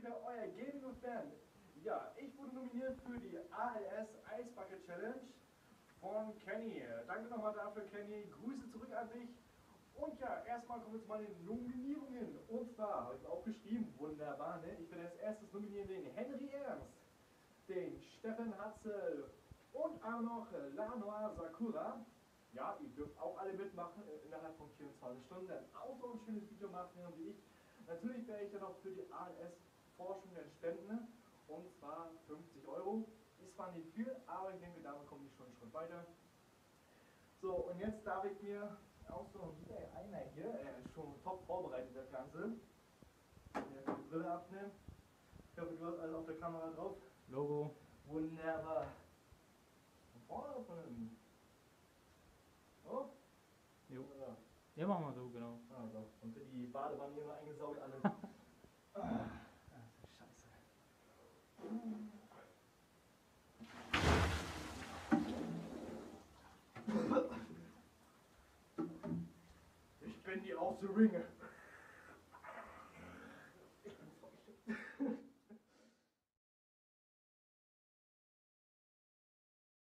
hier euer Gaming-Fan. Ja, ich wurde nominiert für die ALS Ice Bucket Challenge von Kenny. Danke nochmal dafür, Kenny. Grüße zurück an dich. Und ja, erstmal kommen wir zu meinen Nominierungen. Und zwar habe ich aufgeschrieben, wunderbar, ne? Ich werde als erstes nominieren den Henry Ernst, den Steffen Hatzel und auch noch Lanoa Sakura. Ja, ihr dürft auch alle mitmachen äh, innerhalb von 24 Stunden. Auch so ein schönes Video machen wie ich. Natürlich werde ich dann auch für die ALS Spenden. Und zwar 50 Euro. Ist zwar nicht viel, aber ich denke, damit komme ich schon einen Schritt weiter. So, und jetzt darf ich mir auch so einer hier, er ist schon top vorbereitet, das Ganze. Der die Brille abnehmen. Ich hoffe, du hast alles auf der Kamera drauf. Logo. Wunderbar. Von vorne oder von hinten? Oh? Jo. Ja. Ja, machen wir so, genau. Also, und die Badewanne hier nur eingesaugt alles. off the ringer.